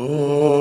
Oh.